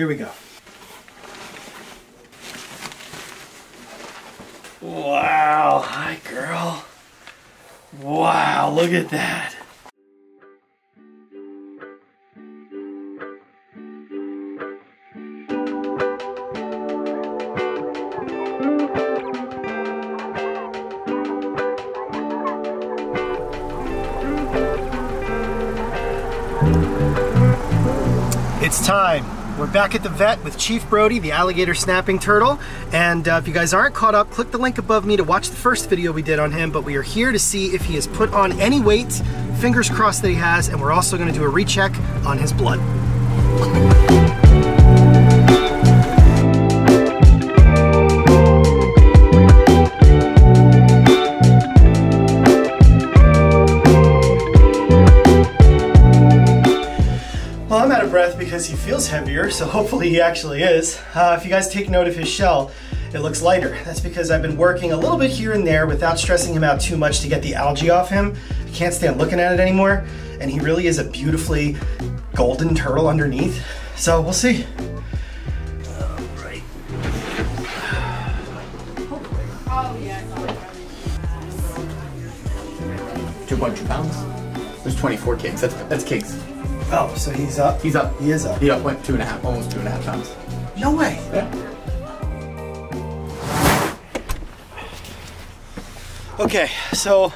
Here we go. Wow, hi girl. Wow, look at that. It's time. We're back at the vet with Chief Brody, the alligator snapping turtle. And uh, if you guys aren't caught up, click the link above me to watch the first video we did on him. But we are here to see if he has put on any weight. Fingers crossed that he has. And we're also going to do a recheck on his blood. Breath because he feels heavier, so hopefully he actually is. Uh, if you guys take note of his shell, it looks lighter. That's because I've been working a little bit here and there without stressing him out too much to get the algae off him. I can't stand looking at it anymore, and he really is a beautifully golden turtle underneath. So we'll see. Two point two pounds. There's 24 kgs. That's that's kgs. Oh, so he's up? He's up. He is up. He up went two and a half, almost two and a half pounds. No way. Yeah. Okay, so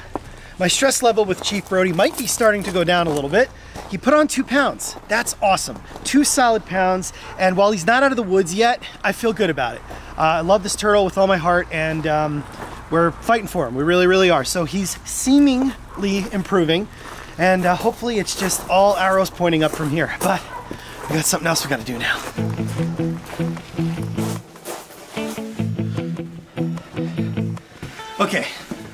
my stress level with Chief Brody might be starting to go down a little bit. He put on two pounds. That's awesome. Two solid pounds. And while he's not out of the woods yet, I feel good about it. Uh, I love this turtle with all my heart, and um, we're fighting for him. We really, really are. So he's seemingly improving, and uh, hopefully it's just all arrows pointing up from here. But we got something else we got to do now. Okay,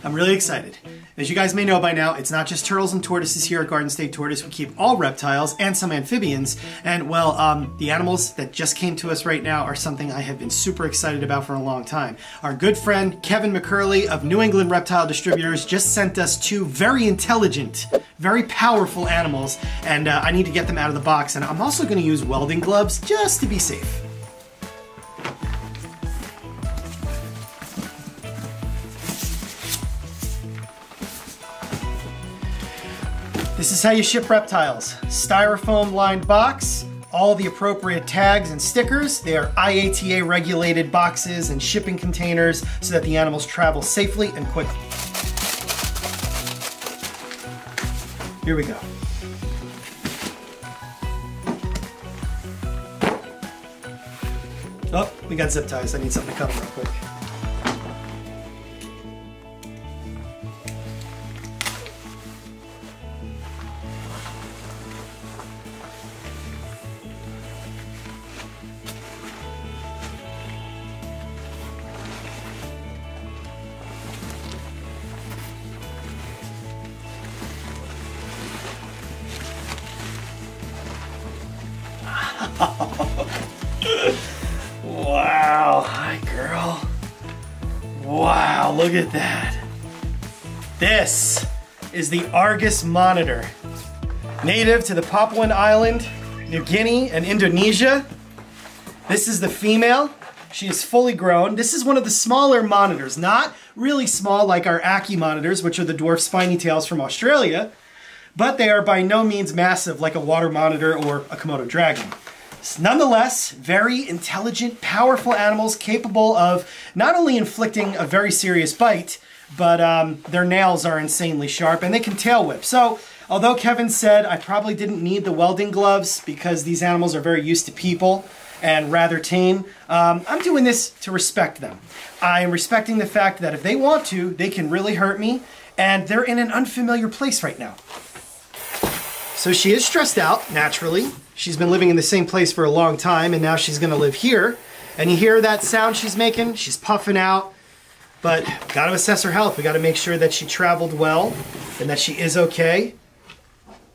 I'm really excited. As you guys may know by now, it's not just turtles and tortoises here at Garden State Tortoise. We keep all reptiles and some amphibians. And well, um, the animals that just came to us right now are something I have been super excited about for a long time. Our good friend Kevin McCurley of New England Reptile Distributors just sent us two very intelligent, very powerful animals, and uh, I need to get them out of the box. And I'm also going to use welding gloves just to be safe. This is how you ship reptiles. Styrofoam lined box, all the appropriate tags and stickers. They are IATA regulated boxes and shipping containers so that the animals travel safely and quickly. Here we go. Oh, we got zip ties. I need something to cut real quick. Wow, hi girl. Wow, look at that. This is the Argus monitor. Native to the Papuan Island, New Guinea, and Indonesia. This is the female. She is fully grown. This is one of the smaller monitors, not really small like our Ackie monitors, which are the dwarf spiny tails from Australia, but they are by no means massive like a water monitor or a Komodo dragon. Nonetheless, very intelligent, powerful animals capable of not only inflicting a very serious bite, but um, their nails are insanely sharp and they can tail whip. So, although Kevin said I probably didn't need the welding gloves because these animals are very used to people and rather tame, um, I'm doing this to respect them. I am respecting the fact that if they want to, they can really hurt me, and they're in an unfamiliar place right now. So she is stressed out, naturally. She's been living in the same place for a long time, and now she's gonna live here. And you hear that sound she's making? She's puffing out. But gotta assess her health. We gotta make sure that she traveled well and that she is okay.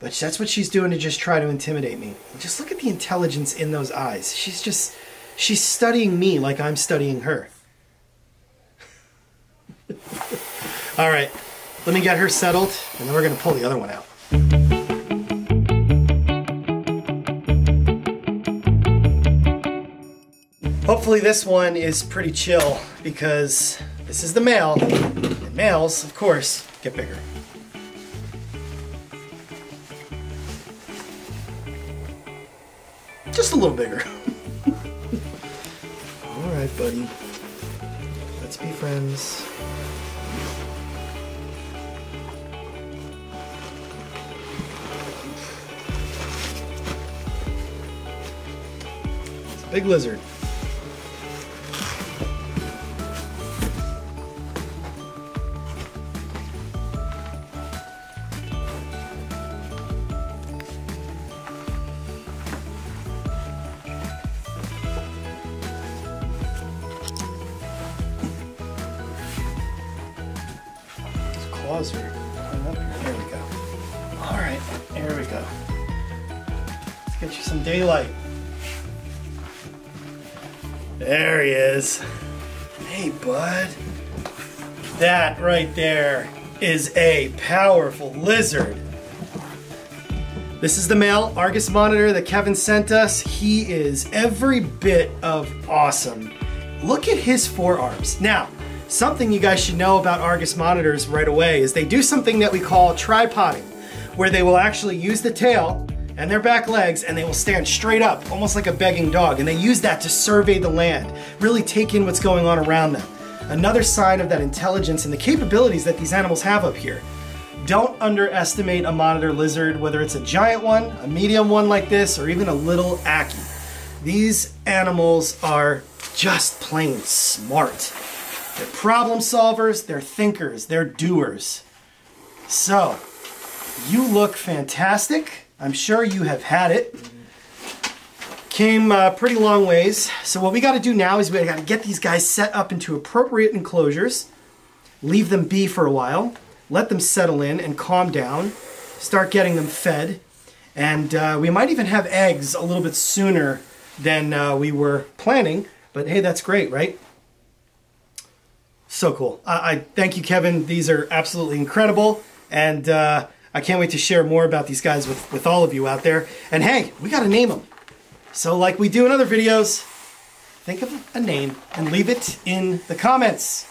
But that's what she's doing to just try to intimidate me. Just look at the intelligence in those eyes. She's just, she's studying me like I'm studying her. All right, let me get her settled, and then we're gonna pull the other one out. Hopefully this one is pretty chill because this is the male, and males, of course, get bigger. Just a little bigger. All right, buddy. Let's be friends. Big lizard. Let's get you some daylight. There he is. Hey, bud. That right there is a powerful lizard. This is the male Argus monitor that Kevin sent us. He is every bit of awesome. Look at his forearms. Now, something you guys should know about Argus monitors right away is they do something that we call tripoding, where they will actually use the tail and their back legs and they will stand straight up, almost like a begging dog. And they use that to survey the land, really take in what's going on around them. Another sign of that intelligence and the capabilities that these animals have up here. Don't underestimate a monitor lizard, whether it's a giant one, a medium one like this, or even a little Ackie. These animals are just plain smart. They're problem solvers, they're thinkers, they're doers. So, you look fantastic. I'm sure you have had it. Came uh, pretty long ways. So what we got to do now is we got to get these guys set up into appropriate enclosures, leave them be for a while, let them settle in and calm down, start getting them fed, and uh, we might even have eggs a little bit sooner than uh, we were planning. But hey, that's great, right? So cool. I, I thank you, Kevin. These are absolutely incredible, and uh, I can't wait to share more about these guys with, with all of you out there. And hey, we got to name them. So, like we do in other videos, think of a name and leave it in the comments.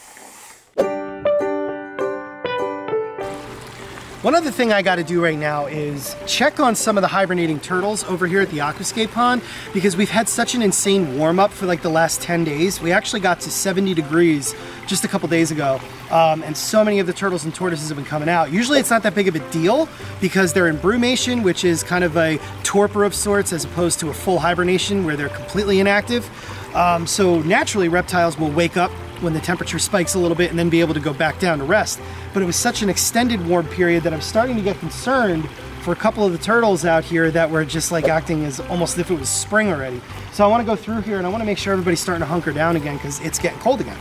One other thing I got to do right now is check on some of the hibernating turtles over here at the Aquascape Pond because we've had such an insane warm up for like the last 10 days. We actually got to 70 degrees just a couple days ago um, and so many of the turtles and tortoises have been coming out. Usually it's not that big of a deal because they're in brumation, which is kind of a torpor of sorts as opposed to a full hibernation where they're completely inactive. Um, so naturally reptiles will wake up when the temperature spikes a little bit and then be able to go back down to rest. But it was such an extended warm period that I'm starting to get concerned for a couple of the turtles out here that were just like acting as almost as if it was spring already. So I want to go through here and I want to make sure everybody's starting to hunker down again because it's getting cold again.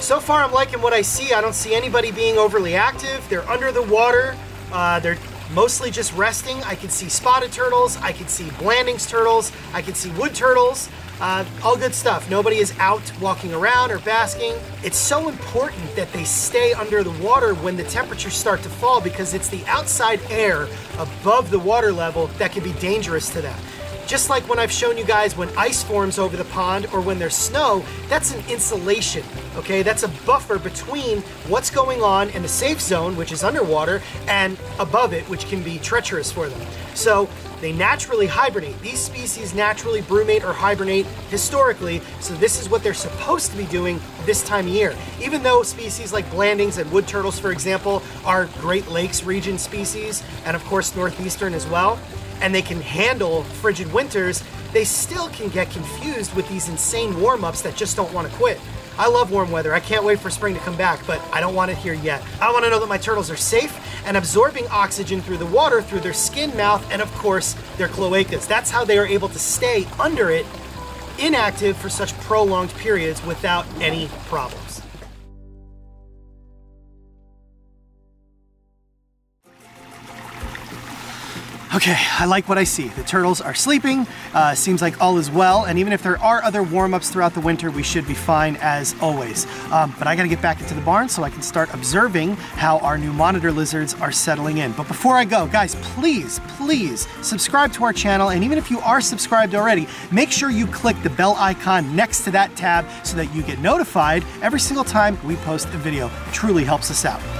So far, I'm liking what I see. I don't see anybody being overly active. They're under the water. Uh, they're mostly just resting. I can see spotted turtles. I can see Blandings turtles. I can see wood turtles. Uh, all good stuff. Nobody is out walking around or basking. It's so important that they stay under the water when the temperatures start to fall because it's the outside air above the water level that can be dangerous to them. Just like when I've shown you guys when ice forms over the pond or when there's snow, that's an insulation, okay? That's a buffer between what's going on in the safe zone, which is underwater, and above it, which can be treacherous for them. So they naturally hibernate. These species naturally brumate or hibernate historically, so this is what they're supposed to be doing this time of year. Even though species like blandings and wood turtles, for example, are Great Lakes region species, and of course northeastern as well, and they can handle frigid winters, they still can get confused with these insane warm-ups that just don't want to quit. I love warm weather. I can't wait for spring to come back, but I don't want it here yet. I want to know that my turtles are safe and absorbing oxygen through the water through their skin, mouth, and of course, their cloacas. That's how they are able to stay under it, inactive for such prolonged periods without any problems. Okay, I like what I see. The turtles are sleeping, uh, seems like all is well, and even if there are other warm-ups throughout the winter, we should be fine as always. Um, but I gotta get back into the barn so I can start observing how our new monitor lizards are settling in. But before I go, guys, please, please subscribe to our channel, and even if you are subscribed already, make sure you click the bell icon next to that tab so that you get notified every single time we post a video. It truly helps us out.